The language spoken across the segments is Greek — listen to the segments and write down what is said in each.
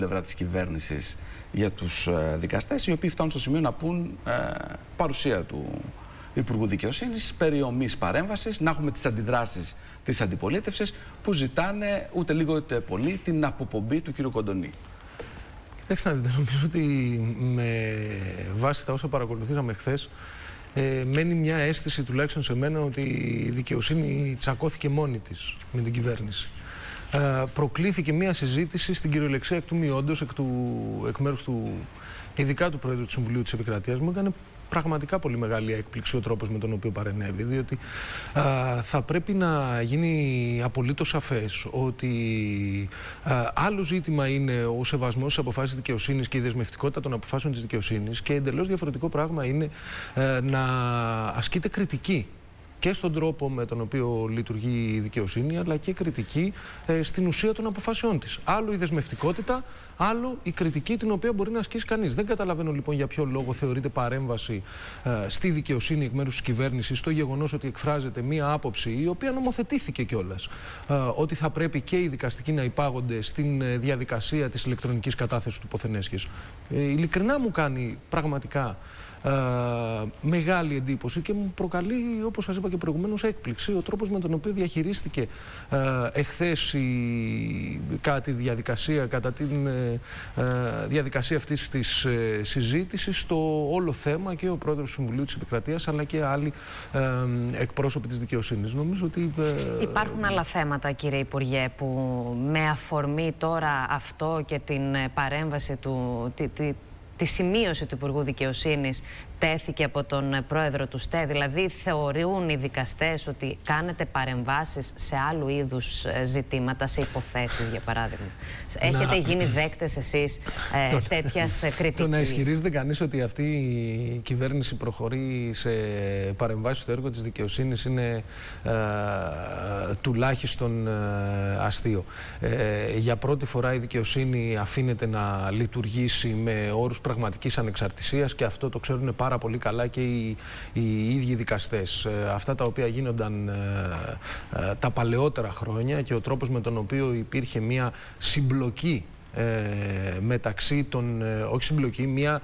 πλευρά της κυβέρνησης για τους ε, δικαστές, οι οποίοι φτάνουν στο σημείο να πούν ε, παρουσία του Υπουργού Δικαιοσύνης περί ομής παρέμβασης, να έχουμε τις αντιδράσεις της αντιπολίτευσης που ζητάνε ούτε λίγο ούτε πολύ την αποπομπή του κ. Κοντονή. Κοιτάξτε, νομίζω ότι με βάση τα όσα παρακολουθήσαμε χθες, ε, μένει μια αίσθηση τουλάχιστον σε μένα ότι η δικαιοσύνη τσακώθηκε μόνη της με την κυβέρνηση. Ε, προκλήθηκε μια συζήτηση στην κυριολεξία εκ του μειόντος, εκ, του, εκ μέρους του, ειδικά του Πρόεδρου του Συμβουλίου της Επικρατείας. Μου, έκανε πραγματικά πολύ μεγάλη έκπληξη ο τρόπος με τον οποίο παρενέβη, διότι α, θα πρέπει να γίνει απολύτως σαφές ότι α, άλλο ζήτημα είναι ο σεβασμός της αποφάσης δικαιοσύνης και η δεσμευτικότητα των αποφάσεων της δικαιοσύνης και εντελώς διαφορετικό πράγμα είναι να ασκείται κριτική και στον τρόπο με τον οποίο λειτουργεί η δικαιοσύνη, αλλά και κριτική ε, στην ουσία των αποφάσεών της. Άλλο η δεσμευτικότητα, άλλο η κριτική την οποία μπορεί να ασκήσει κανείς. Δεν καταλαβαίνω λοιπόν για ποιο λόγο θεωρείται παρέμβαση ε, στη δικαιοσύνη εκ μέρους της κυβέρνησης στο γεγονός ότι εκφράζεται μία άποψη η οποία νομοθετήθηκε κιόλας. Ε, ότι θα πρέπει και οι δικαστικοί να υπάγονται στην ε, διαδικασία της ηλεκτρονικής κατάθεσης του ποθενέσχε. Ε, ειλικρινά μου κάνει πραγματικά ε, μεγάλη εντύπωση και μου προκαλεί, όπως σας είπα και προηγουμένως, έκπληξη ο τρόπος με τον οποίο διαχειρίστηκε ε, εχθές η, κατά τη διαδικασία, κατά τη ε, ε, διαδικασία αυτής της ε, συζήτησης το όλο θέμα και ο πρόεδρος του Συμβουλίου της Επικρατείας αλλά και άλλοι ε, εκπρόσωποι της δικαιοσύνης. Νομίζω ότι... Υπάρχουν άλλα θέματα, κύριε Υπουργέ, που με αφορμή τώρα αυτό και την παρέμβαση του, τη σημείωση του Υπουργού Δικαιοσύνης τέθηκε από τον πρόεδρο του ΣΤΕ. Δηλαδή θεωρούν οι δικαστές ότι κάνετε παρεμβάσεις σε άλλου είδους ε, ζητήματα, σε υποθέσεις για παράδειγμα. Έχετε γίνει δέκτες εσείς ε, τέτοιας κριτικής. Το να ισχυρίζεται κανείς ότι αυτή η κυβέρνηση προχωρεί σε παρεμβάσεις στο έργο της δικαιοσύνης είναι ε, τουλάχιστον ε, αστείο. Ε, για πρώτη φορά η δικαιοσύνη αφήνεται να λειτουργήσει με όρους πραγματικής ανεξαρτησίας και αυτό το ξέρουν πάρα πάρα πολύ καλά και οι, οι ίδιοι δικαστές. Ε, αυτά τα οποία γίνονταν ε, ε, τα παλαιότερα χρόνια και ο τρόπος με τον οποίο υπήρχε μια συμπλοκή ε, μεταξύ των, ε, όχι συμπλοκή, μια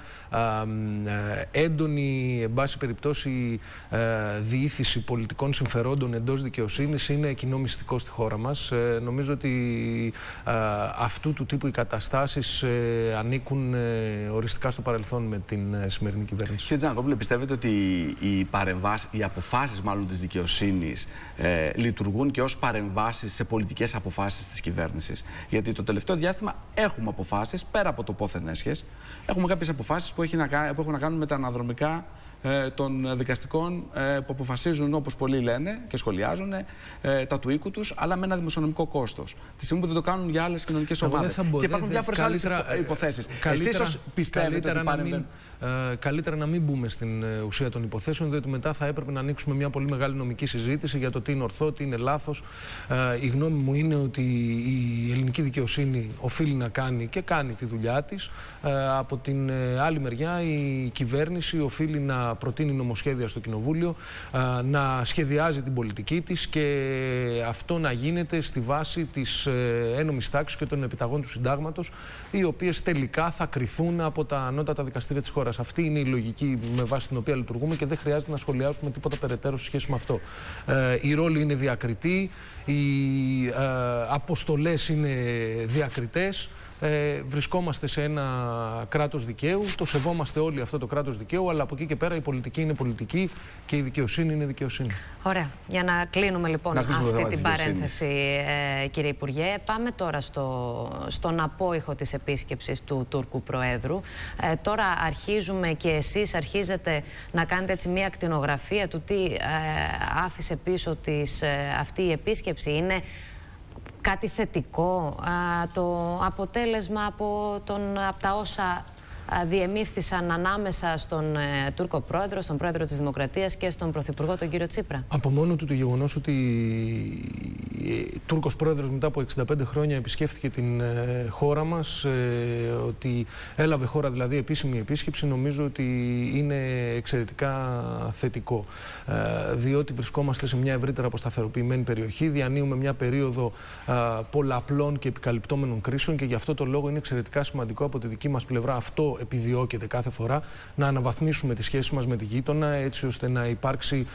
ε, έντονη, εν πάση περιπτώσει, ε, διήθηση πολιτικών συμφερόντων εντός δικαιοσύνης είναι κοινό μυστικό στη χώρα μας. Ε, νομίζω ότι αυτού του τύπου οι καταστάσεις ανήκουν οριστικά στο παρελθόν με την σημερινή κυβέρνηση. Κύριε Τζανακόπουλε, πιστεύετε ότι οι, παρεμβάσεις, οι αποφάσεις μάλλον της δικαιοσύνης λειτουργούν και ως παρεμβάσεις σε πολιτικές αποφάσεις της κυβέρνησης; Γιατί το τελευταίο διάστημα έχουμε αποφάσεις πέρα από το πόθεν έσχες. Έχουμε κάποιες αποφάσεις που, που έχουν να κάνουν με τα αναδρομικά ε, των δικαστικών ε, που αποφασίζουν όπως πολλοί λένε και σχολιάζουν ε, τα του οίκου τους, αλλά με ένα δημοσιονομικό κόστος. Τη στιγμή που δεν το κάνουν για άλλες κοινωνικές ομάδες. Και υπάρχουν διάφορες άλλες υποθέσεις. Εσείς πιστεύετε ότι παρεμβαίνουν. Ε, καλύτερα να μην μπούμε στην ε, ουσία των υποθέσεων, διότι μετά θα έπρεπε να ανοίξουμε μια πολύ μεγάλη νομική συζήτηση για το τι είναι ορθό, τι είναι λάθος. Ε, η γνώμη μου είναι ότι η ελληνική δικαιοσύνη οφείλει να κάνει και κάνει τη δουλειά της. Ε, από την ε, άλλη μεριά, η κυβέρνηση οφείλει να προτείνει νομοσχέδια στο Κοινοβούλιο, ε, να σχεδιάζει την πολιτική της και αυτό να γίνεται στη βάση της ένωμη τάξης και των επιταγών του συντάγματος, οι οποίες τελικά θα κρυθούν από τα ανώτατα δικαστήρια της χώρας. Αυτή είναι η λογική με βάση την οποία λειτουργούμε και δεν χρειάζεται να σχολιάσουμε τίποτα περαιτέρω σε σχέση με αυτό. Ε, οι ρόλοι είναι διακριτοί, οι ε, αποστολές είναι διακριτές ε, βρισκόμαστε σε ένα κράτος δικαίου, το σεβόμαστε όλοι αυτό το κράτος δικαίου, αλλά από εκεί και πέρα η πολιτική είναι πολιτική και η δικαιοσύνη είναι δικαιοσύνη. Ωραία. Για να κλείνουμε λοιπόν να αυτή την παρένθεση, ε, κύριε Υπουργέ, πάμε τώρα στο, στον απόϊχο της επίσκεψης του Τούρκου Προέδρου. Ε, τώρα αρχίζουμε και εσείς αρχίζετε να κάνετε έτσι μια ακτινογραφία του τι ε, άφησε πίσω της ε, αυτή η επίσκεψη. Είναι κάτι θετικό το αποτέλεσμα από, τον, από τα όσα διεμήφθησαν ανάμεσα στον ε, Τούρκο πρόεδρο, στον πρόεδρο της Δημοκρατίας και στον πρωθυπουργό τον κύριο Τσίπρα. Από μόνο του το γεγονός ότι Τούρκος πρόεδρος μετά από 65 χρόνια επισκέφθηκε την ε, χώρα μας, ε, ότι έλαβε χώρα δηλαδή επίσημη επίσκεψη, νομίζω ότι είναι εξαιρετικά θετικό. Ε, διότι βρισκόμαστε σε μια ευρύτερα αποσταθεροποιημένη περιοχή, διανύουμε μια περίοδο πολλαπλών και επικαλυπτόμενων κρίσεων και γι' αυτό το λόγο είναι εξαιρετικά σημαντικό από τη δική μας πλευρά αυτό επιδιώκεται κάθε φορά να αναβαθμίσουμε τη σχέση μας με τη γείτονα έτσι ώστε να υπάρξει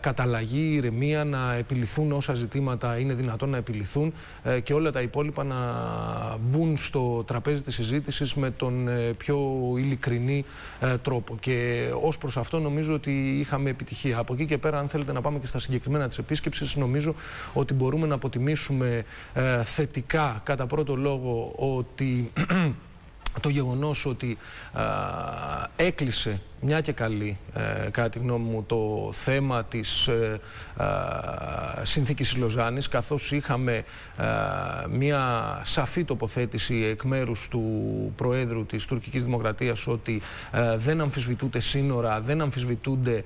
καταλλαγή, ηρεμία, να επιληθούν όσα ζητήματα είναι δυνατόν να επιληθούν ε, και όλα τα υπόλοιπα να μπουν στο τραπέζι της συζήτησης με τον ε, πιο ειλικρινή ε, τρόπο. Και ως προς αυτό νομίζω ότι είχαμε επιτυχία. Από εκεί και πέρα, αν θέλετε να πάμε και στα συγκεκριμένα της επίσκεψης, νομίζω ότι μπορούμε να αποτιμήσουμε θετικά κατά πρώτο λόγο ότι το γεγονός ότι έκλεισε μια και καλή, ε, κατά τη γνώμη μου, το θέμα της ε, ε, συνθήκης Λοζάνης, καθώς είχαμε ε, μια σαφή τοποθέτηση εκ μέρους του Προέδρου της τουρκικής δημοκρατίας ότι ε, δεν αμφισβητούνται σύνορα, δεν αμφισβητούνται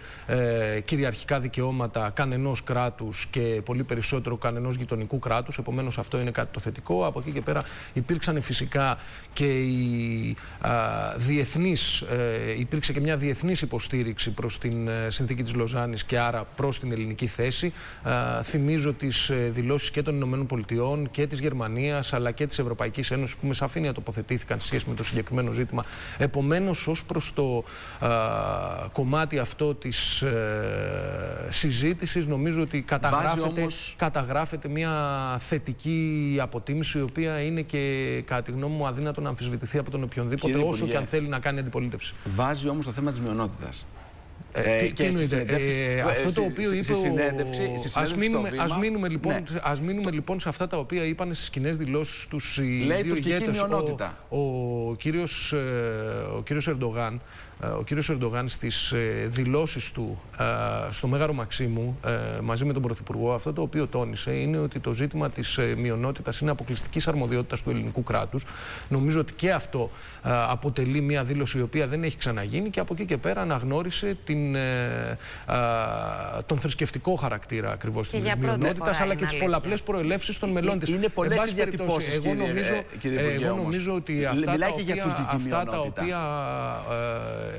κυριαρχικά δικαιώματα κανενός κράτους και πολύ περισσότερο κανενός γειτονικού κράτους, επομένως αυτό είναι κάτι το θετικό. Από εκεί και πέρα υπήρξαν φυσικά και οι διεθνείς, υπήρξε και μια διεθνής υποστήριξη προς την ε, συνθήκη της Λοζάνης και άρα προς την ελληνική θέση. θυμίζω τις ε, δηλώσεις και των Ηνωμένων Πολιτειών και της Γερμανίας αλλά και της Ευρωπαϊκής Ένωσης που με σαφήνεια τοποθετήθηκαν σε σχέση με το συγκεκριμένο ζήτημα. Επομένως ως προς το κομμάτι αυτό της ε, συζήτησης νομίζω ότι καταγράφεται, καταγράφεται μια θετική αποτίμηση η οποία είναι και κατά τη γνώμη μου αδύνατο να αμφισβητηθεί από τον οποιονδήποτε όσο και αν θέλει να κάνει αντιπολίτευση. Βάζει όμως το θέμα της μειονότητας. Ε, τι, και τι ε, αυτό το οποίο είπε ο... Ας μείνουμε, ας μείνουμε, λοιπόν, ναι. ας μείνουμε λοιπόν σε αυτά τα οποία είπαν στις κοινές δηλώσεις τους οι Λέει δύο ηγέτες. Ο, ο, κύριος, ε, ο κύριος Ερντογάν ε, ο κύριος Ερντογάν στις ε, δηλώσεις του ε, στο Μέγαρο Μαξίμου μαζί με τον Πρωθυπουργό αυτό το οποίο τόνισε είναι ότι το ζήτημα της μειονότητας είναι αποκλειστικής αρμοδιότητας του ελληνικού κράτους. Νομίζω ότι και αυτό αποτελεί μια δήλωση η οποία δεν έχει ξαναγίνει και από εκεί και πέρα αναγνώρισε την, τον θρησκευτικό χαρακτήρα ακριβώς της μειονότητας αλλά και τις πολλαπλές προελεύσεις των μελών της. Είναι πολλές οι διατυπώσεις εγώ νομίζω, κύριε, εγώ νομίζω ότι αυτά τα οποία, αυτά τα οποία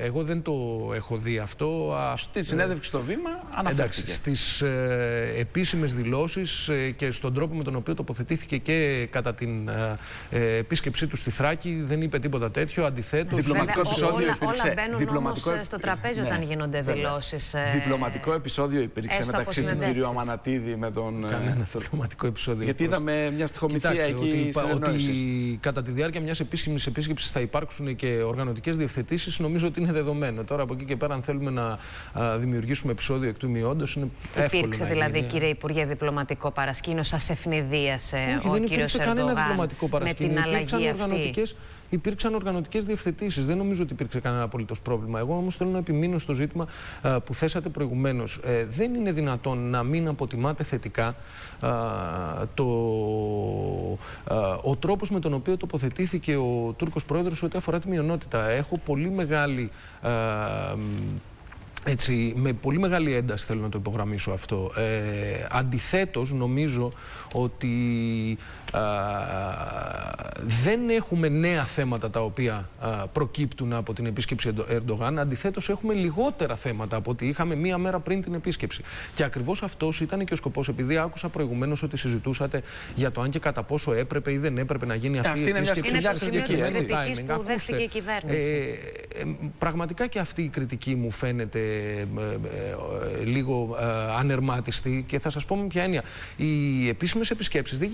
εγώ δεν το έχω δει αυτό. Στη συνέντευξη στο βήμα αναφέρθηκε. Στις ε, επίσημες δηλώσεις ε, και στον τρόπο με τον οποίο τοποθετήθηκε και κατά την ε, ε επίσκεψή του στη Θράκη δεν είπε τίποτα τέτοιο. Αντιθέτως... Διπλωματικό επεισόδιο όλα, υπήρξε. Όλα μπαίνουν διπλωματικό... όμως στο τραπέζι ναι, όταν γίνονται δηλώσεις. Ε... Διπλωματικό επεισόδιο υπήρξε μεταξύ του κ. Αμανατίδη με τον... Κανένα διπλωματικό επεισόδιο. Γιατί είδαμε μια στοιχομηθεία εκεί ότι, ότι κατά τη διάρκεια μιας επίσημης επίσκεψης θα υπάρξουν και οργανωτικές διευθετήσεις νομίζω ότι είναι δεδομένο. Τώρα από εκεί και πέρα, αν θέλουμε να δημιουργήσουμε επεισόδιο εκ του μειόντος, είναι εύκολο. Υπήρξε να δηλαδή, κύριε Υπουργέ, διπλωματικό παρασκήνιο, σας ευνηδίασε Όχι, ο δεν κύριος Ερντογάν. κανένα διπλωματικό παρασκήνιο. Με την αλλαγή αυτή υπήρξαν οργανωτικές διευθετήσεις. Δεν νομίζω ότι υπήρξε κανένα απολύτως πρόβλημα. Εγώ όμως θέλω να επιμείνω στο ζήτημα που θέσατε προηγουμένως. Ε, δεν είναι δυνατόν να μην αποτιμάτε θετικά το, ο τρόπος με τον οποίο τοποθετήθηκε ο Τούρκος πρόεδρος ό,τι αφορά τη μειονότητα. Έχω πολύ μεγάλη έτσι, με πολύ μεγάλη ένταση θέλω να το υπογραμμίσω αυτό. Ε, αντιθέτως νομίζω ότι δεν έχουμε νέα θέματα τα οποία προκύπτουν από την επίσκεψη Ερντογάν. Αντιθέτως έχουμε λιγότερα θέματα από ό,τι είχαμε μία μέρα πριν την επίσκεψη. Και ακριβώς αυτός ήταν και ο σκοπός. Επειδή άκουσα προηγουμένως ότι συζητούσατε για το αν και κατά πόσο έπρεπε ή δεν έπρεπε να γίνει αυτή, αυτή η επίσκεψη. Είναι το σημείο της κριτικής που δέχτηκε η κυβέρνηση. Ε, ε, πραγματικά και αυτή η κριτική μου φαίνεται ε, ε, λίγο ανερμάτιστη και θα σας πω με ποια έννοια. Οι επίσημες επισκέψεις δεν,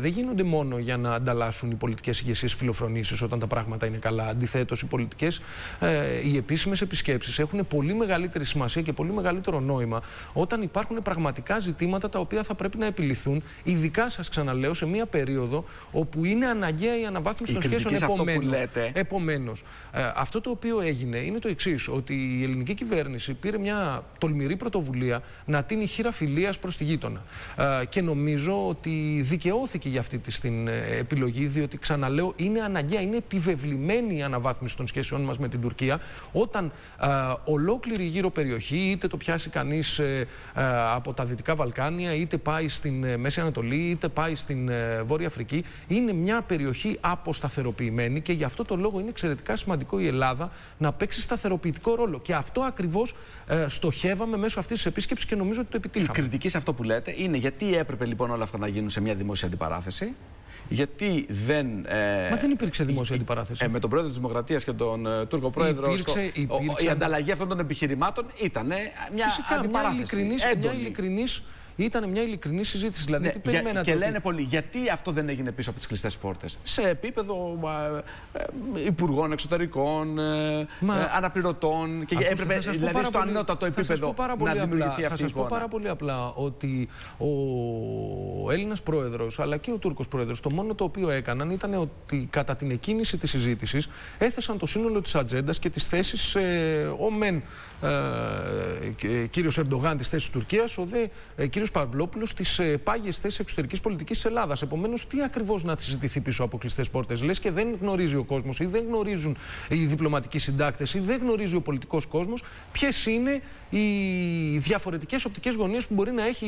δεν γίνονται μόνο για να ανταλλάσσουν οι πολιτικές ηγεσίες φιλοφρονήσεις όταν τα πράγματα είναι καλά. Αντιθέτως, οι πολιτικές, ε, οι επίσημες επισκέψεις έχουν πολύ μεγαλύτερη σημασία και πολύ μεγαλύτερο νόημα όταν υπάρχουν πραγματικά ζητήματα τα οποία θα πρέπει να επιληθούν, ειδικά σας ξαναλέω, σε μια περίοδο όπου είναι αναγκαία η αναβάθμιση των σχέσεων. Επομένως, επομένως, ε, αυτό το οποίο έγινε είναι το εξής: Ότι η ελληνική κυβέρνηση πήρε μια τολμηρή πρωτοβουλία να τίνει χείρα φιλίας προς τη γείτονα. Ε, και νομίζω ότι δικαιώθηκε για αυτή τη την ε, επιλογή, διότι ξαναλέω, είναι αναγκαία, είναι επιβεβλημένη η αναβάθμιση των σχέσεων μας με την Τουρκία, όταν ε, ολόκληρη γύρω περιοχή, είτε το πιάσει κανείς από τα Δυτικά Βαλκάνια, είτε πάει στην Μέση Ανατολή, είτε πάει στην Βόρεια Αφρική, είναι μια περιοχή αποσταθεροποιημένη και γι' αυτό το λόγο είναι εξαιρετικά σημαντικό η Ελλάδα να παίξει σταθεροποιητικό ρόλο. Και αυτό ακριβώς ε, στοχεύαμε μέσω αυτής της επίσκεψης και νομίζω ότι το επιτύχαμε. Η κριτική σε αυτό που λέτε είναι γιατί έπρεπε λοιπόν όλα αυτά να γίνουν σε μια δημόσια αντιπαράθεση. Γιατί δεν. Ε, Μα δεν υπήρξε δημόσια αντιπαράθεση. Ε, με τον πρόεδρο της Δημοκρατίας και τον ε, Τούρκο πρόεδρο. Υπήρξε, υπήρξε... η ανταλλαγή αυτών των επιχειρημάτων ήταν μια Φυσικά, αντιπαράθεση. Μια ειλικρινής, ήταν μια ειλικρινή συζήτηση. Δηλαδή, ναι, τι περιμένατε. Και λένε πολλοί, γιατί αυτό δεν έγινε πίσω από τις κλειστές πόρτες; Σε επίπεδο ε, ε, υπουργών εξωτερικών, ε, Μα... ε, αναπληρωτών. Και έπρεπε δηλαδή στο ανώτατο επίπεδο να δημιουργηθεί αυτή η εικόνα. Θα σας πω πάρα πολύ απλά ότι ο Έλληνας πρόεδρος αλλά και ο Τούρκος πρόεδρος το μόνο το οποίο έκαναν ήταν ότι κατά την εκκίνηση της συζήτησης έθεσαν το σύνολο της ατζέντας και τις θέσεις ε, ο Μεν ε, κύριος Ερντογάν της θέση Τουρκίας, ο δε ε, κύριος Παυλόπουλος τη ε, πάγιες θέσεις εξωτερικής πολιτικής της Ελλάδας. Επομένως, τι ακριβώς να συζητηθεί πίσω από κλειστές πόρτες, λες και δεν γνωρίζει ο κόσμος ή δεν γνωρίζουν οι διπλωματικοί συντάκτες ή δεν γνωρίζει ο πολιτικός κόσμος ποιες είναι οι διαφορετικές οπτικές γωνίες που μπορεί να έχει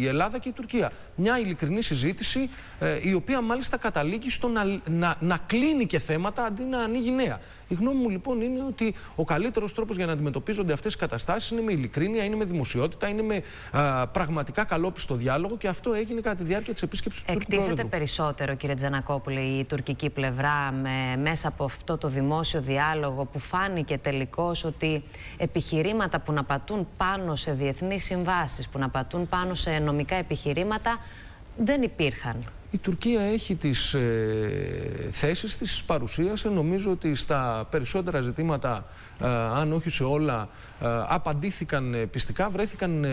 η Ελλάδα και η Τουρκία. Μια ειλικρινή συζήτηση, ε, η οποία μάλιστα καταλήγει στο να, να, να κλείνει και θέματα αντί να ανοίγει νέα. Η γνώμη μου λοιπόν είναι ότι ο καλύτερος τρόπος για να αντιμετωπίζονται αυτές οι καταστάσεις είναι με ειλικρίνεια, είναι με δημοσιότητα, είναι με α, πραγματικά καλόπιστο διάλογο και αυτό έγινε κατά τη διάρκεια της επίσκεψης του Τουρκικού Εκτίθεται περισσότερο, κύριε Τζανακόπουλε, η τουρκική πλευρά με, μέσα από αυτό το δημόσιο διάλογο που φάνηκε τελικώς ότι επιχειρήματα που να πατούν πάνω σε διεθνείς συμβάσεις, που να πατούν πάνω σε νομικά επιχειρήματα, δεν υπήρχαν. Η Τουρκία έχει τις ε, θέσεις της, παρουσίασε. Νομίζω ότι στα περισσότερα ζητήματα, ε, αν όχι σε όλα, ε, απαντήθηκαν ε, πιστικά, βρέθηκαν ε,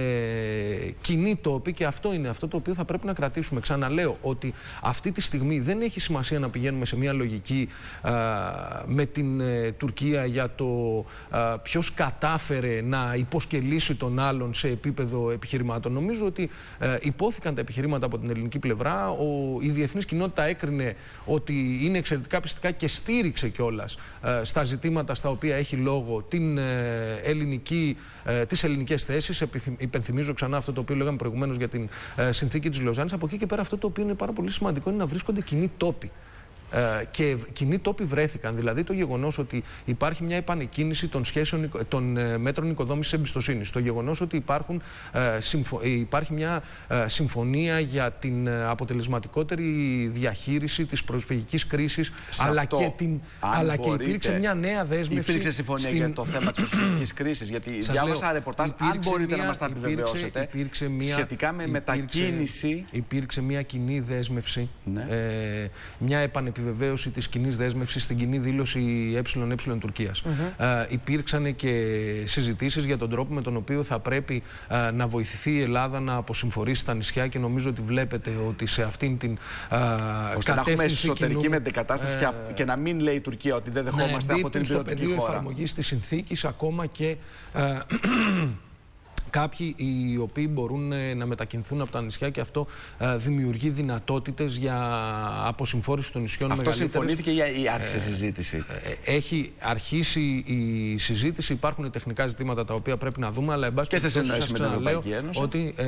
κοινοί τόποι και αυτό είναι αυτό το οποίο θα πρέπει να κρατήσουμε. Ξαναλέω ότι αυτή τη στιγμή δεν έχει σημασία να πηγαίνουμε σε μια λογική με την Τουρκία για το ποιος κατάφερε να υποσκελίσει τον άλλον σε επίπεδο επιχειρημάτων. Νομίζω ότι υπόθηκαν τα επιχειρήματα από την ελληνική πλευρά. Ο, η διεθνής κοινότητα έκρινε ότι είναι εξαιρετικά πιστικά και στήριξε κιόλας στα ζητήματα στα οποία έχει λόγο την ελληνική ελληνική, ε, τις ελληνικές θέσεις. Υπενθυμίζω ξανά αυτό το οποίο λέγαμε προηγουμένως για την ε, συνθήκη της Λοζάνης. Από εκεί και πέρα αυτό το οποίο είναι πάρα πολύ σημαντικό είναι να βρίσκονται κοινοί τόποι. Ε, και κοινοί τόποι βρέθηκαν. Δηλαδή το γεγονός ότι υπάρχει μια επανεκκίνηση των, σχέσεων, των ε, μέτρων οικοδόμησης εμπιστοσύνης. Το γεγονός ότι υπάρχουν, ε, συμφω, ε, υπάρχει μια ε, συμφωνία για την αποτελεσματικότερη διαχείριση της προσφυγικής κρίσης. Αλλά, και, την, αλλά και υπήρξε μια νέα δέσμευση. Υπήρξε συμφωνία στην... για το θέμα της προσφυγικής κρίσης. Γιατί Σας διάβασα λέω, ρεπορτάζ. Αν μπορείτε μια, να μας τα επιβεβαιώσετε. Υπήρξε μια, σχετικά με υπήρξε, μετακίνηση. Υπήρξε μια κοινή δέσμευση. Ναι. Ε, μια επανεκκίνηση επιβεβαίωση της κοινής δέσμευσης στην κοινή δήλωση ΕΕ Τουρκίας. Mm υπήρξαν και συζητήσεις για τον τρόπο με τον οποίο θα πρέπει ε, να βοηθηθεί η Ελλάδα να αποσυμφορήσει τα νησιά και νομίζω ότι βλέπετε ότι σε αυτήν την ε, Ώστε να έχουμε εσωτερική μετεκατάσταση ε, και, να μην λέει η Τουρκία ότι δεν δεχόμαστε ναι, από την στο πεδίο εφαρμογής της συνθήκης ακόμα και. Ε, κάποιοι οι οποίοι μπορούν ε, να μετακινηθούν από τα νησιά και αυτό ε, δημιουργεί δυνατότητες για αποσυμφόρηση των νησιών Αυτό συμφωνήθηκε ή άρχισε συζήτηση; Ε, έχει αρχίσει η συζήτηση. Υπάρχουν τεχνικά ζητήματα τα οποία πρέπει να δούμε, αλλά εν πάση περιπτώσει ξαναλέω ότι ε,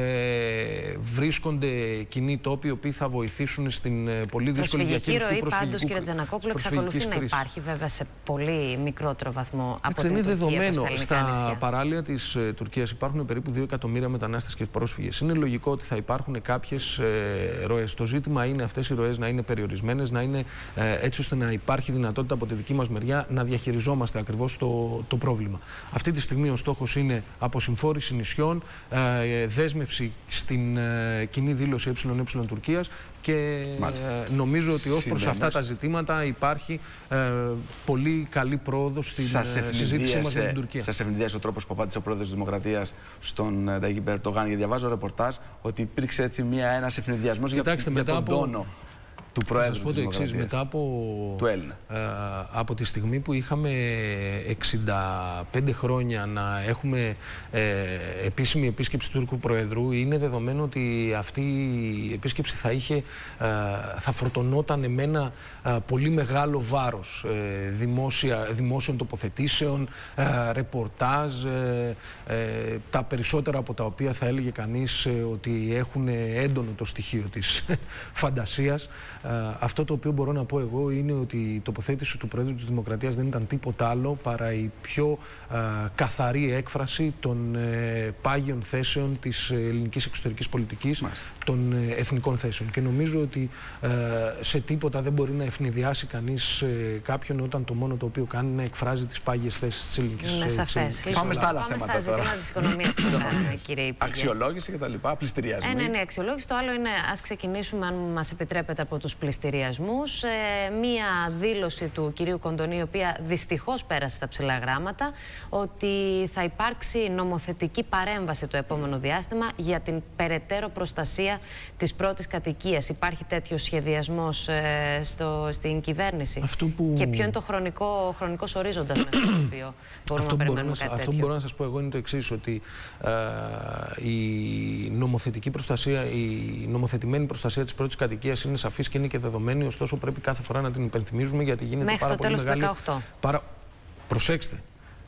βρίσκονται κοινοί τόποι οι οποίοι θα βοηθήσουν στην πολύ δύσκολη διαχείριση του προσφυγικού Πάντως, κύριε Τζανακόπουλο, εξακολουθεί να υπάρχει βέβαια σε πολύ μικρότερο βαθμό από την Τουρκία δεδομένο στα παράλια της Τουρκίας υπάρχουν περίπου 2 εκατομμύρια μετανάστες και πρόσφυγες. Είναι λογικό ότι θα υπάρχουν κάποιες ε, ροές. Το ζήτημα είναι αυτές οι ροές να είναι περιορισμένες, να είναι ε, έτσι ώστε να υπάρχει δυνατότητα από τη δική μας μεριά να διαχειριζόμαστε ακριβώς το, το πρόβλημα. Αυτή τη στιγμή ο στόχος είναι αποσυμφόρηση νησιών, ε, δέσμευση στην ε, κοινή δήλωση ΕΕ Τουρκίας και ε, νομίζω ότι ως προς αυτά τα ζητήματα υπάρχει ε, πολύ καλή πρόοδος στην ε, συζήτησή μας με την Τουρκία. Σας ευνηδίασε ο τρόπος που απάντησε ο πρόεδρος της Δημοκρατίας στον ε, Ταγί Περτογάν. Γιατί διαβάζω ρεπορτάζ ότι υπήρξε έτσι ένας ευνηδιασμός για, για τον τόνο του Προέδρου. Θα σα πω το εξής. Μετά από, του Έλληνα. Ε, από τη στιγμή που είχαμε 65 χρόνια να έχουμε ε, επίσημη επίσκεψη του Τούρκου Προεδρού, είναι δεδομένο ότι αυτή η επίσκεψη θα, είχε, ε, θα φορτωνόταν με ένα ε, πολύ μεγάλο βάρος ε, δημόσιων τοποθετήσεων, ρεπορτάζ, τα περισσότερα από τα οποία θα έλεγε κανείς ότι έχουν έντονο το στοιχείο της φαντασίας. Αυτό το οποίο μπορώ να πω εγώ είναι ότι η τοποθέτηση του Πρόεδρου της Δημοκρατίας δεν ήταν τίποτα άλλο παρά η πιο καθαρή έκφραση των ε, πάγιων θέσεων της ελληνικής εξωτερικής πολιτικής, των ε, εθνικών θέσεων. Και νομίζω ότι ε, σε τίποτα δεν μπορεί να ευνηδιάσει κανείς κάποιον όταν το μόνο το οποίο κάνει είναι να εκφράζει τις πάγιες θέσεις της ελληνικής Είναι σαφές. Πάμε στα άλλα θέματα Πάμε στα ζητήματα της οικονομίας κύριε Υπουργέ. Αξιολόγηση και τα λοιπά, πληστηριασμοί. Ναι, ναι, αξιολόγηση. Το άλλο είναι, ας ξεκινήσουμε αν μας επιτρέπετε από τους πληστηριασμούς. Ε, μία δήλωση του κυρίου Κοντονή, η οποία δυστυχώς πέρασε στα ψηλά γράμματα, ότι θα υπάρξει νομοθετική παρέμβαση το επόμενο διάστημα για την περαιτέρω προστασία της πρώτης κατοικίας. Υπάρχει τέτοιος σχεδιασμός ε, στο, στην κυβέρνηση; που... Και ποιο είναι το χρονικό, χρονικός ορίζοντας με το οποίο μπορούμε αυτό να περιμένουμε κάτι Αυτό που μπορώ να σας πω εγώ είναι το εξής ότι ε, η νομοθετική προστασία, η νομοθετημένη προστασία της πρώτης κατοικίας είναι σαφής και είναι και δεδομένη, ωστόσο πρέπει κάθε φορά να την υπενθυμίζουμε γιατί γίνεται Μέχρι πάρα το πολύ μεγάλη... Παρα... Προσέξτε,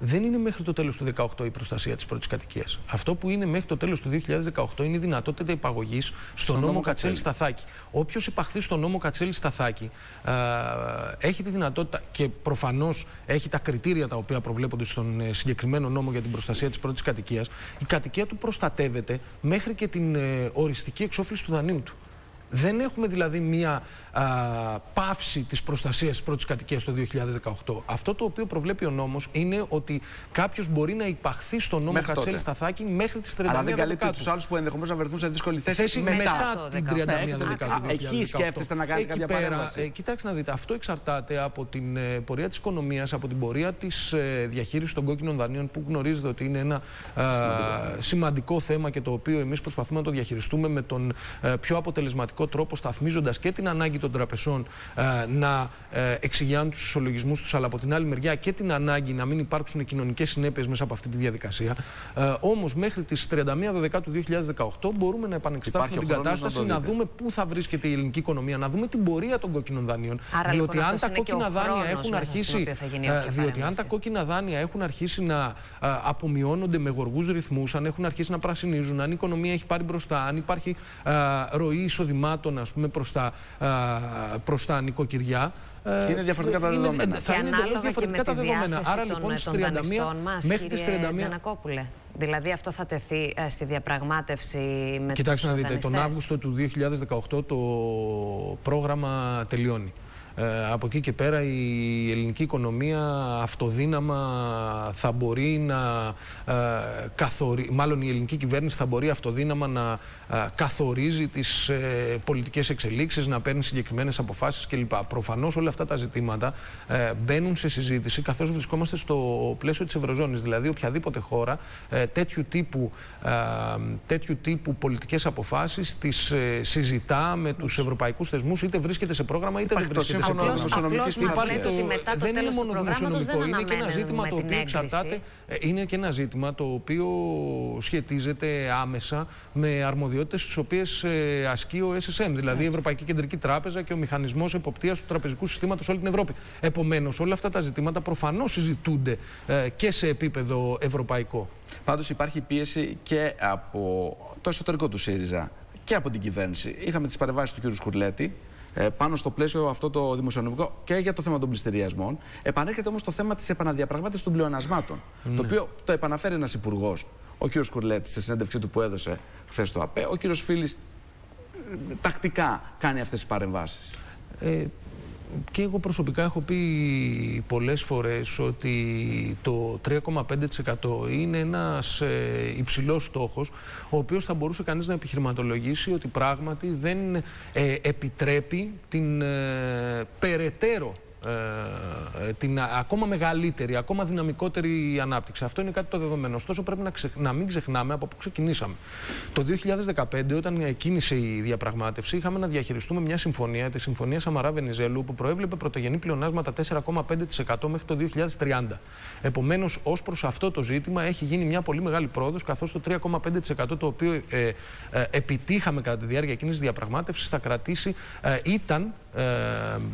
δεν είναι μέχρι το τέλος του 2018 η προστασία της πρώτης κατοικίας. Αυτό που είναι μέχρι το τέλος του 2018 είναι η δυνατότητα υπαγωγής στον νόμο, νόμο Κατσέλη Σταθάκη. Όποιος υπαχθεί στον νόμο Κατσέλη Σταθάκη α, έχει τη δυνατότητα και προφανώς έχει τα κριτήρια τα οποία προβλέπονται στον ε, συγκεκριμένο νόμο για την προστασία της πρώτης κατοικίας. Η κατοικία του προστατεύεται μέχρι και την ε, οριστική εξόφληση του δανείου του. Δεν έχουμε δηλαδή μία α, πάυση της προστασίας της πρώτης κατοικίας το 2018. Αυτό το οποίο προβλέπει ο νόμος είναι ότι κάποιος μπορεί να υπαχθεί στο νόμο Κατσέλη Σταθάκη μέχρι τις 31 Αλλά δεν καλύπτει τους άλλους που ενδεχομένως να βρεθούν σε δύσκολη θέση, θέση μετά, μετά την 31 Δεκάτου. Εκεί σκέφτεστε να κάνετε κάποια πέρα, παρέμβαση. Ε, κοιτάξτε να δείτε, αυτό εξαρτάται από την ε, πορεία της οικονομίας, από την πορεία της ε, διαχείρισης των κόκκινων δανείων που γνωρίζετε ότι είναι ένα σημαντικό, σημαντικό θέμα και το οποίο εμείς προσπαθούμε να το διαχειριστούμε με τον ε, πιο αποτελεσματικό τρόπο, σταθμίζοντας και την ανάγκη των τραπεζών ε, να ε, εξηγιάνουν τους ισολογισμούς τους, αλλά από την άλλη μεριά και την ανάγκη να μην υπάρξουν κοινωνικές συνέπειες μέσα από αυτή τη διαδικασία. Ε, Όμως μέχρι τις 31 Δεκάτου του 2018 μπορούμε να επανεξετάσουμε την κατάσταση, να, να δούμε πού θα βρίσκεται η ελληνική οικονομία, να δούμε την πορεία των κόκκινων δανείων. Άρα, διότι λοιπόν, αν τα κόκκινα δάνεια έχουν αρχίσει. Ε, διότι αν τα κόκκινα δάνεια έχουν αρχίσει να ε, απομειώνονται με γοργούς ρυθμούς, αν έχουν αρχίσει να πρασινίζουν, αν η οικονομία έχει πάρει μπροστά, αν υπάρχει ε, ροή εισοδημάτων χρημάτων ας πούμε, προς, τα, προς τα νοικοκυριά. Ε, είναι διαφορετικά τα δεδομένα. θα είναι εντελώς διαφορετικά τα δεδομένα. Άρα λοιπόν στις 31 μας, μέχρι τις 31. Τζανακόπουλε. Δηλαδή αυτό θα τεθεί ε, στη διαπραγμάτευση με Κοιτάξτε τους να δείτε, τον Αύγουστο του 2018 το πρόγραμμα τελειώνει. Ε, από εκεί και πέρα η ελληνική οικονομία αυτοδύναμα θα μπορεί να ε, καθορίσει, μάλλον η ελληνική κυβέρνηση θα μπορεί αυτοδύναμα να ε, καθορίζει τις ε, πολιτικές εξελίξεις, να παίρνει συγκεκριμένες αποφάσεις κλπ. Προφανώς όλα αυτά τα ζητήματα ε, μπαίνουν σε συζήτηση καθώς βρισκόμαστε στο πλαίσιο της Ευρωζώνης. Δηλαδή οποιαδήποτε χώρα ε, τέτοιου, τύπου, τέτοιου τύπου πολιτικές αποφάσεις τις συζητά με τους ευρωπαϊκούς θεσμούς είτε βρίσκεται σε πρόγραμμα είτε δεν βρίσκεται σύμφωνο δημοσιονομικής Δεν είναι μόνο δημοσιονομικό, είναι και ένα ζήτημα το οποίο εξαρτάται. Ε, είναι και ένα ζήτημα το οποίο σχετίζεται άμεσα με αρμοδιότητες τις οποίες ε, ασκεί ο SSM, δηλαδή η Ευρωπαϊκή Κεντρική Τράπεζα και ο Μηχανισμός Εποπτείας του Τραπεζικού Συστήματος όλη την Ευρώπη. Επομένως, όλα αυτά τα ζητήματα προφανώς συζητούνται ε, και σε επίπεδο ευρωπαϊκό. Πάντως υπάρχει πίεση και από το εσωτερικό του ΣΥΡΙΖΑ και από την κυβέρνηση. Είχαμε τις παρεμβάσεις του κ. Σκουρλέτη, ε, πάνω στο πλαίσιο αυτό το δημοσιονομικό και για το θέμα των πληστηριασμών. Επανέρχεται όμως το θέμα της επαναδιαπραγμάτευσης των πλεονασμάτων. Ναι. Το οποίο το επαναφέρει ένας υπουργός, ο κ. Κουρλέτη, στη συνέντευξή του που έδωσε χθες το ΑΠΕ. Ο κ. Φίλης ε, τακτικά κάνει αυτές τις παρεμβάσεις. Ε, και εγώ προσωπικά έχω πει πολλές φορές ότι το 3,5% είναι ένας ε, υψηλός στόχος ο οποίος θα μπορούσε κανείς να επιχειρηματολογήσει ότι πράγματι δεν ε, επιτρέπει την ε, περαιτέρω ε, την ακόμα μεγαλύτερη, ακόμα δυναμικότερη ανάπτυξη. Αυτό είναι κάτι το δεδομένο. Ωστόσο, πρέπει να, να μην ξεχνάμε από πού ξεκινήσαμε. Το 2015, όταν κίνησε η διαπραγμάτευση, είχαμε να διαχειριστούμε μια συμφωνία, τη Συμφωνία Σαμαρά Βενιζέλου, που προέβλεπε πρωτογενή πλεονάσματα 4,5% μέχρι το 2030. Επομένως, ως προς αυτό το ζήτημα έχει γίνει μια πολύ μεγάλη πρόοδος, καθώς το 3,5% το οποίο ε, ε, επιτύχαμε κατά τη διάρκεια εκείνης της διαπραγμάτευσης θα κρατήσει, ε, ήταν ε,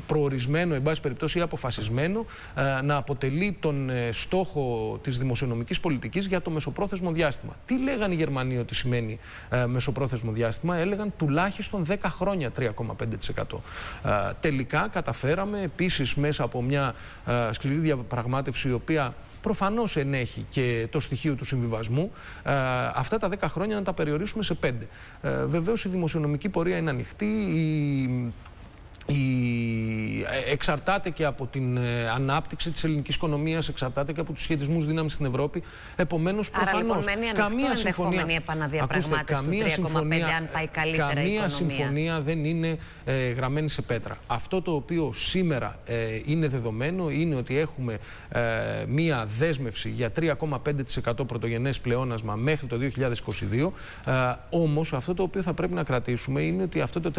προορισμένο, εν πάση περιπτώσει, ή αποφασισμένο ε, να αποτελεί τον ε, στόχο της δημοσιονομικής πολιτικής για το μεσοπρόθεσμο διάστημα. Τι λέγανε οι Γερμανοί ότι σημαίνει μεσοπρόθεσμο διάστημα, έλεγαν τουλάχιστον 10 χρόνια 3,5%. τελικά καταφέραμε επίσης μέσα από μια σκληρή διαπραγμάτευση η οποία προφανώς ενέχει και το στοιχείο του συμβιβασμού, αυτά τα 10 χρόνια να τα περιορίσουμε σε 5. Ε, Βεβαίως η δημοσιονομική πορεία είναι ανοιχτή. Η η... Ε, εξαρτάται και από την ε, ανάπτυξη της ελληνικής οικονομίας, εξαρτάται και από τους σχετισμούς δύναμης στην Ευρώπη. Επομένως, προφανώς, Άρα, λοιπόν, καμία συμφωνία, επαναδιαπραγμάτευση του 3,5 αν πάει καλύτερα καμία η οικονομία. συμφωνία δεν είναι ε, γραμμένη σε πέτρα. Αυτό το οποίο σήμερα ε, είναι δεδομένο είναι ότι έχουμε ε, μία δέσμευση για 3,5% πρωτογενές πλεόνασμα μέχρι το 2022. Ε, όμως αυτό το οποίο θα πρέπει να κρατήσουμε είναι ότι αυτό το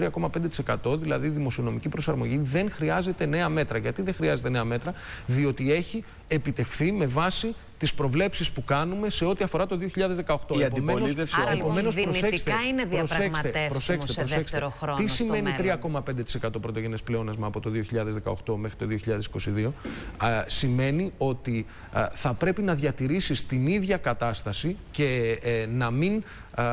3,5% δηλαδή δημοσιονομικό οικονομική προσαρμογή δεν χρειάζεται νέα μέτρα. Γιατί δεν χρειάζεται νέα μέτρα, διότι έχει επιτευχθεί με βάση τις προβλέψεις που κάνουμε σε ό,τι αφορά το 2018. Η αντιπολίτευση Άρα, λοιπόν, προσέξτε, είναι προσέξτε, προσέξτε, σε δεύτερο χρόνο. Τι σημαίνει 3,5% πρωτογενές πλεόνασμα από το 2018 μέχρι το 2022. Α, σημαίνει ότι α, θα πρέπει να διατηρήσεις την ίδια κατάσταση και ε, να μην. Α,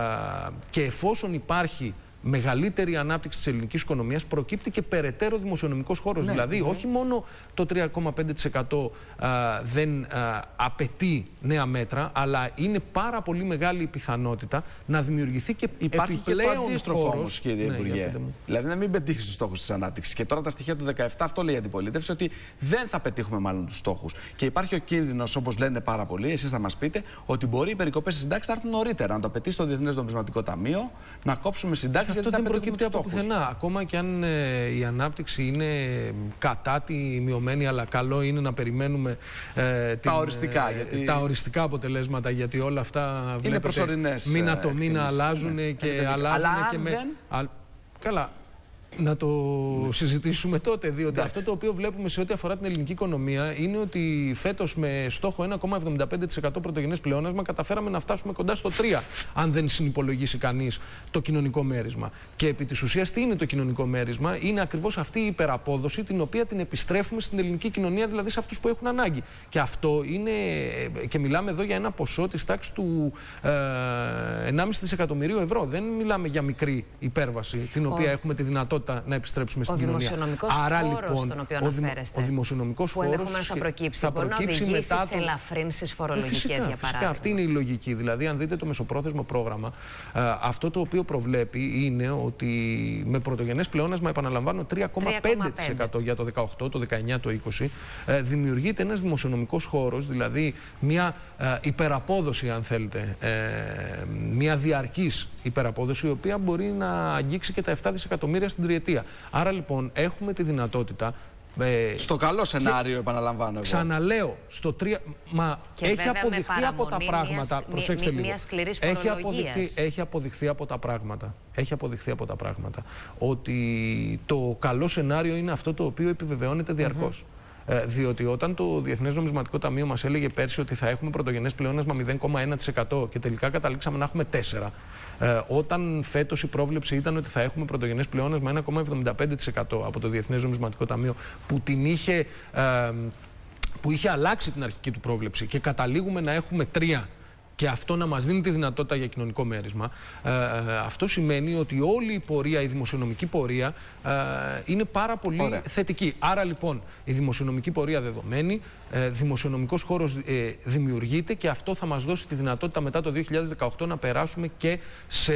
και εφόσον υπάρχει μεγαλύτερη ανάπτυξη της ελληνικής οικονομίας, προκύπτει και περαιτέρω δημοσιονομικός χώρος. Ναι, δηλαδή, ναι. όχι μόνο το 3,5% δεν α, απαιτεί νέα μέτρα, αλλά είναι πάρα πολύ μεγάλη η πιθανότητα να δημιουργηθεί και Υπάρχει επιπλέον και το αντίστροφο όμως, κύριε ναι, Υπουργέ. Δηλαδή, να μην πετύχεις τους στόχους της ανάπτυξης. Και τώρα τα στοιχεία του 17, αυτό λέει η αντιπολίτευση, ότι δεν θα πετύχουμε μάλλον τους στόχους. Και υπάρχει ο κίνδυνος, όπως λένε πάρα πολλοί, εσείς θα μας πείτε, ότι μπορεί οι περικοπές τη συντάξη να έρθουν νωρίτερα. Να το απαιτήσει το Διεθνές Νομισματικό Ταμείο, να κόψουμε συντάξεις αυτό δεν προκύπτει από πουθενά. Ακόμα και αν ε, η ανάπτυξη είναι κατά τη μειωμένη, αλλά καλό είναι να περιμένουμε ε, την, τα, οριστικά, ε, γιατί... τα οριστικά αποτελέσματα. Γιατί όλα αυτά είναι βλέπετε, μήνα το μήνα αλλάζουν ναι, και αλλάζουν και με. Δεν... Καλά, να το συζητήσουμε τότε, διότι αυτό το οποίο βλέπουμε σε ό,τι αφορά την ελληνική οικονομία είναι ότι φέτος με στόχο 1,75% πρωτογενές πλεόνασμα καταφέραμε να φτάσουμε κοντά στο 3, αν δεν συνυπολογίσει κανείς το κοινωνικό μέρισμα. Και επί της ουσίας, τι είναι το κοινωνικό μέρισμα, είναι ακριβώς αυτή η υπεραπόδοση την οποία την επιστρέφουμε στην ελληνική κοινωνία, δηλαδή σε αυτούς που έχουν ανάγκη. Και αυτό είναι, και μιλάμε εδώ για ένα ποσό της τάξης του ε, 1,5 δισεκατομμυρίου ευρώ. Δεν μιλάμε για μικρή υπέρβαση, την οποία έχουμε τη δυνατότητα να επιστρέψουμε στην ο κοινωνία. Άρα λοιπόν, στον οποίο ο, ο δημοσιονομικός χώρο. Που ενδεχομένως θα προκύψει. Θα μπορεί προκύψει να οδηγήσει μετά σε ελαφρύνσεις φορολογικές, για παράδειγμα. Φυσικά, αυτή είναι η λογική. Δηλαδή, αν δείτε το μεσοπρόθεσμο πρόγραμμα, ε, αυτό το οποίο προβλέπει είναι ότι με πρωτογενές πλεόνασμα, επαναλαμβάνω, 3,5% για το 18, το 19, το 20, ε, δημιουργείται ένας δημοσιονομικός χώρος, δηλαδή μια ε, υπεραπόδοση, αν θέλετε, μια διαρκής υπεραπόδοση, η οποία μπορεί να αγγίξει και τα 7 δισεκατομμύρια στην τριετία. Άρα λοιπόν έχουμε τη δυνατότητα ε, στο καλό σενάριο, και... επαναλαμβάνω. Εγώ. Ξαναλέω, στο τρία. Μα και έχει αποδειχθεί από τα πράγματα. Μιας, προσέξτε λίγο. έχει αποδειχθεί, έχει αποδειχθεί από τα πράγματα. Έχει αποδειχθεί από τα πράγματα ότι το καλό σενάριο είναι αυτό το οποίο επιβεβαιώνεται διαρκώς. Ε, διότι όταν το Διεθνές Νομισματικό Ταμείο μας έλεγε πέρσι ότι θα έχουμε πρωτογενές πλεόνασμα 0,1% και τελικά καταλήξαμε να έχουμε 4%. Ε, όταν φέτος η πρόβλεψη ήταν ότι θα έχουμε πρωτογενές πλεόνασμα 1,75% από το Διεθνές Νομισματικό Ταμείο που την είχε. Ε, που είχε αλλάξει την αρχική του πρόβλεψη και καταλήγουμε να έχουμε 3 και αυτό να μας δίνει τη δυνατότητα για κοινωνικό μέρισμα, ε, ε, αυτό σημαίνει ότι όλη η πορεία, η δημοσιονομική πορεία ε, είναι πάρα πολύ θετική. Άρα λοιπόν η δημοσιονομική πορεία δεδομένη, ε, δημοσιονομικός χώρος ε, δημιουργείται και αυτό θα μας δώσει τη δυνατότητα μετά το 2018 να περάσουμε και σε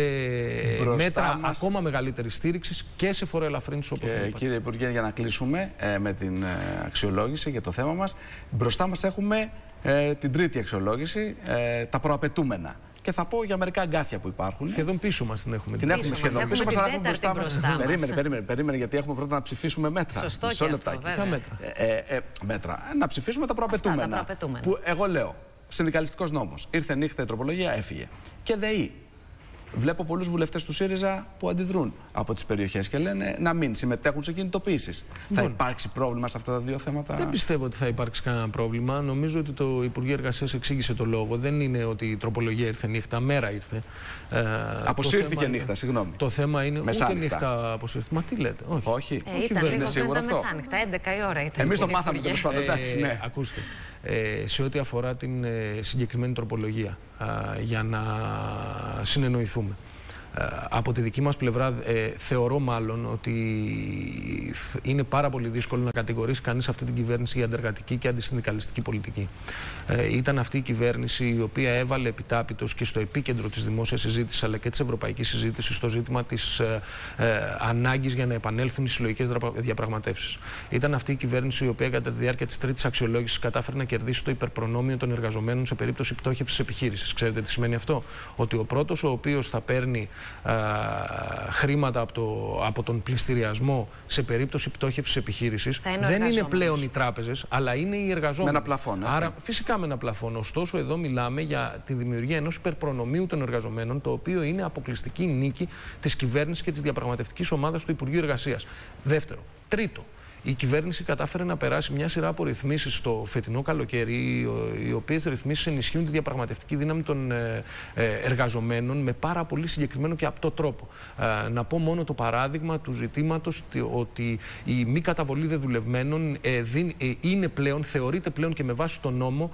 μέτρα ακόμα μεγαλύτερης στήριξης και σε φοροελαφρύνσεις όπως και, Κύριε Υπουργέ, για να κλείσουμε με την αξιολόγηση για το θέμα μας, μπροστά μας έχουμε ε, την τρίτη αξιολόγηση, ε, τα προαπαιτούμενα. και θα πω για μερικά αγκάθια που υπάρχουν. Σχεδόν πίσω μας την έχουμε. Την έχουμε σχεδόν πίσω μας, αλλά έχουμε μπροστά μας. Περίμενε, περίμενε, περίμενε, γιατί έχουμε πρώτα να ψηφίσουμε μέτρα. Σωστό Μισό λεπτάκι. μέτρα; Ε, ε, ε, μέτρα. Να ψηφίσουμε τα προαπαιτούμενα. Που εγώ λέω, συνδικαλιστικός νόμος. Ήρθε νύχτα η τροπολογία, έφυγε. Και ΔΕΗ. Βλέπω πολλούς βουλευτές του ΣΥΡΙΖΑ που αντιδρούν από τις περιοχές και λένε να μην συμμετέχουν σε κινητοποιήσει. Θα λοιπόν. υπάρξει πρόβλημα σε αυτά τα δύο θέματα; Δεν πιστεύω ότι θα υπάρξει κανένα πρόβλημα. Νομίζω ότι το Υπουργείο Εργασίας εξήγησε το λόγο. Δεν είναι ότι η τροπολογία ήρθε νύχτα, μέρα ήρθε. Ε, Αποσύρθηκε νύχτα, συγγνώμη. Το θέμα είναι ούτε νύχτα αποσύρθηκε. Μα τι λέτε, όχι. Όχι, ε, ήταν λίγο σίγουρο αυτό. Μεσάνυχτα, 11 η ώρα ήταν. Εμείς το μάθαμε τέλος πάντων. Ναι. Ακούστε. Ε, σε ό,τι αφορά την ε, συγκεκριμένη τροπολογία για να συνεννοηθούμε. Ε, από τη δική μας πλευρά ε, θεωρώ μάλλον ότι είναι πάρα πολύ δύσκολο να κατηγορήσει κανείς αυτή την κυβέρνηση για αντεργατική και αντισυνδικαλιστική πολιτική. Ε, ήταν αυτή η κυβέρνηση η οποία έβαλε επιτάπητος και στο επίκεντρο της δημόσιας συζήτησης αλλά και της ευρωπαϊκής συζήτησης στο ζήτημα της ε, ε, ανάγκης για να επανέλθουν οι συλλογικές διαπραγματεύσεις. Ήταν αυτή η κυβέρνηση η οποία κατά τη διάρκεια της τρίτης αξιολόγησης κατάφερε να κερδίσει το υπερπρονόμιο των εργαζομένων σε περίπτωση πτώχευσης επιχείρησης. Ξέρετε τι σημαίνει αυτό; Ότι ο πρώτος ο οποίος θα παίρνει χρήματα από, το, από τον πληστηριασμό σε περίπτωση πτώχευσης επιχείρησης δεν είναι πλέον οι τράπεζες, αλλά είναι οι εργαζόμενοι. Με ένα πλαφόν. Έτσι. Άρα, φυσικά με ένα πλαφόν. Ωστόσο, εδώ μιλάμε για τη δημιουργία ενός υπερπρονομίου των εργαζομένων, το οποίο είναι αποκλειστική νίκη της κυβέρνησης και της διαπραγματευτικής ομάδας του Υπουργείου Εργασίας. Δεύτερο. Τρίτο η κυβέρνηση κατάφερε να περάσει μια σειρά από ρυθμίσει στο φετινό καλοκαίρι, οι οποίες ρυθμίσεις ενισχύουν τη διαπραγματευτική δύναμη των ε, ε, εργαζομένων με πάρα πολύ συγκεκριμένο και απτό τρόπο. Ε, να πω μόνο το παράδειγμα του ζητήματος ότι η μη καταβολή δεδουλευμένων είναι πλέον, θεωρείται πλέον και με βάση τον νόμο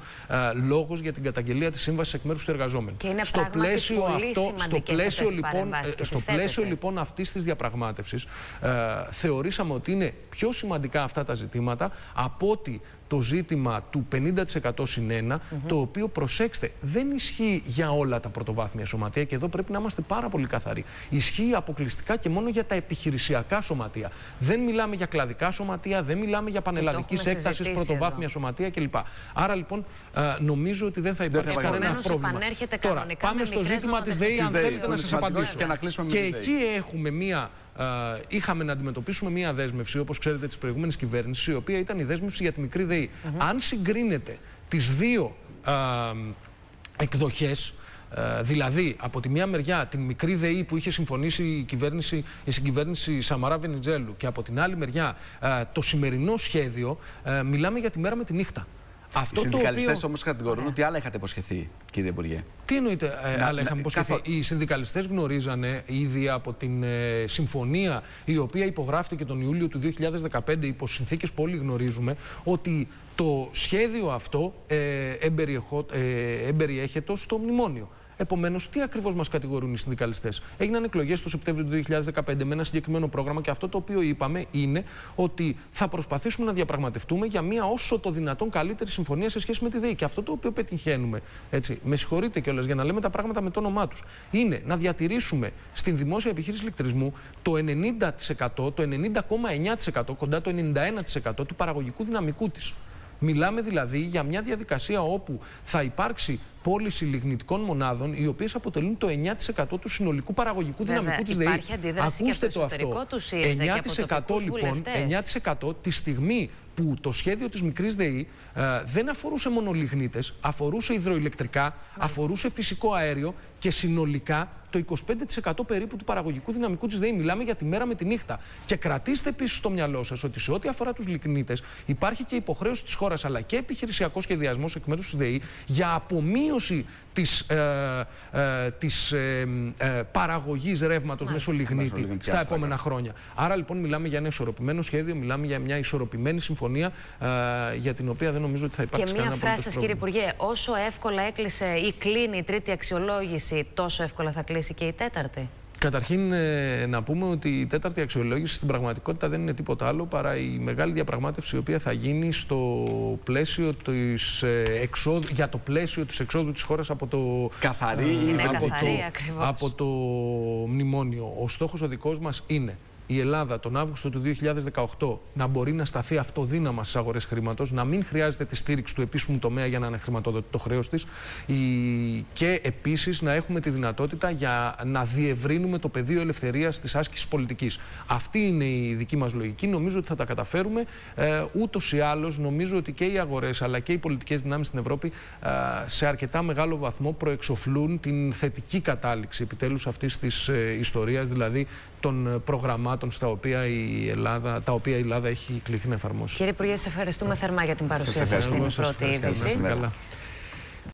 λόγος για την καταγγελία της σύμβασης εκ μέρους του εργαζόμενου. Και είναι στο πλαίσιο αυτό, στο πλαίσιο λοιπόν, στο πλαίσιο λοιπόν αυτής της διαπραγμάτευσης, θεωρήσαμε ότι είναι πιο σημαντικό σημαντικά αυτά τα ζητήματα από ότι το ζήτημα του 50% συν 1, το οποίο προσέξτε δεν ισχύει για όλα τα πρωτοβάθμια σωματεία και εδώ πρέπει να είμαστε πάρα πολύ καθαροί. Ισχύει αποκλειστικά και μόνο για τα επιχειρησιακά σωματεία. Δεν μιλάμε για κλαδικά σωματεία, δεν μιλάμε για πανελλαδικής έκτασης, πρωτοβάθμια σωματεία κλπ. Άρα λοιπόν νομίζω ότι δεν θα υπάρξει κανένα πρόβλημα. Τώρα, πάμε στο ζήτημα της ΔΕΗ, αν θέλετε να σας απαντήσω. Και εκεί έχουμε μία είχαμε να αντιμετωπίσουμε μία δέσμευση, όπως ξέρετε, της προηγούμενης κυβέρνησης, η οποία ήταν η δέσμευση για τη μικρή ΔΕΗ. Αν συγκρίνετε τις δύο εκδοχές, δηλαδή από τη μία μεριά την μικρή ΔΕΗ που είχε συμφωνήσει η, κυβέρνηση, η συγκυβέρνηση Σαμαρά Βενιτζέλου και από την άλλη μεριά το σημερινό σχέδιο, μιλάμε για τη μέρα με τη νύχτα. Αυτό Οι συνδικαλιστές οποίο... όμως κατηγορούν ότι άλλα είχατε υποσχεθεί, κύριε Υπουργέ. Τι εννοείται ε, άλλα είχαμε υποσχεθεί; Οι συνδικαλιστές γνωρίζανε ήδη από την ε, συμφωνία η οποία υπογράφηκε τον Ιούλιο του 2015 υπό συνθήκες που όλοι γνωρίζουμε ότι το σχέδιο αυτό ε, ε εμπεριέχεται στο μνημόνιο. Επομένως, τι ακριβώς μας κατηγορούν οι συνδικαλιστές; Έγιναν εκλογές το Σεπτέμβριο του 2015 με ένα συγκεκριμένο πρόγραμμα και αυτό το οποίο είπαμε είναι ότι θα προσπαθήσουμε να διαπραγματευτούμε για μια όσο το δυνατόν καλύτερη συμφωνία σε σχέση με τη ΔΕΗ. Και αυτό το οποίο πετυχαίνουμε, έτσι, με συγχωρείτε κιόλας για να λέμε τα πράγματα με το όνομά τους, είναι να διατηρήσουμε στην δημόσια επιχείρηση ηλεκτρισμού το 90%, το 90,9%, κοντά το 91% του παραγωγικού δυναμικού της. Μιλάμε δηλαδή για μια διαδικασία όπου θα υπάρξει πώληση λιγνητικών μονάδων, οι οποίες αποτελούν το 9% του συνολικού παραγωγικού δυναμικού της ΔΕΗ. Ακούστε το, αυτό. 9% λοιπόν, 9% τη στιγμή που το σχέδιο της μικρής ΔΕΗ ε, δεν αφορούσε μόνο λιγνίτες, αφορούσε υδροηλεκτρικά, αφορούσε φυσικό αέριο και συνολικά το 25% περίπου του παραγωγικού δυναμικού της ΔΕΗ. Μιλάμε για τη μέρα με τη νύχτα. Και κρατήστε επίσης στο μυαλό σας ότι σε ό,τι αφορά τους λιγνίτες υπάρχει και υποχρέωση της χώρας αλλά και επιχειρησιακός σχεδιασμός εκ μέρους της ΔΕΗ για απομείωση της, ε, ε, της ε, ε, παραγωγής ρεύματος μέσω λιγνίτη στα επόμενα χρόνια. Άρα λοιπόν μιλάμε για ένα ισορροπημένο σχέδιο, μιλάμε για μια ισορροπημένη συμφωνία ε, για την οποία δεν νομίζω ότι θα υπάρξει και κανένα πρόβλημα. Και μία φράση κύριε Υπουργέ, όσο εύκολα έκλεισε ή κλείνει η τρίτη αξιολόγηση, τόσο εύκολα θα κλείσει και η τέταρτη; Καταρχήν ε, να πούμε ότι η τέταρτη αξιολόγηση στην πραγματικότητα δεν είναι τίποτα άλλο παρά η μεγάλη διαπραγμάτευση η οποία θα γίνει στο πλαίσιο της, ε, εξόδου, για το πλαίσιο της εξόδου της χώρας από το, καθαρή, είναι από, καθαρή, το, από το μνημόνιο. Ο στόχος ο δικός μας είναι η Ελλάδα τον Αύγουστο του 2018 να μπορεί να σταθεί αυτοδύναμα στις αγορές χρήματος, να μην χρειάζεται τη στήριξη του επίσημου τομέα για να αναχρηματοδοτεί το χρέος της και επίσης να έχουμε τη δυνατότητα για να διευρύνουμε το πεδίο ελευθερίας της άσκησης πολιτικής. Αυτή είναι η δική μας λογική. Νομίζω ότι θα τα καταφέρουμε. Ε, Ούτως ή άλλως, νομίζω ότι και οι αγορές αλλά και οι πολιτικές δυνάμεις στην Ευρώπη ε, σε αρκετά μεγάλο βαθμό προεξοφλούν την θετική κατάληξη επιτέλους αυτής της ε, ιστορίας, δηλαδή των προγραμμάτων στα οποία η Ελλάδα, τα οποία η Ελλάδα έχει κληθεί να εφαρμόσει. Κύριε Υπουργέ, σα ευχαριστούμε θερμά για την παρουσία σας στην πρώτη είδηση.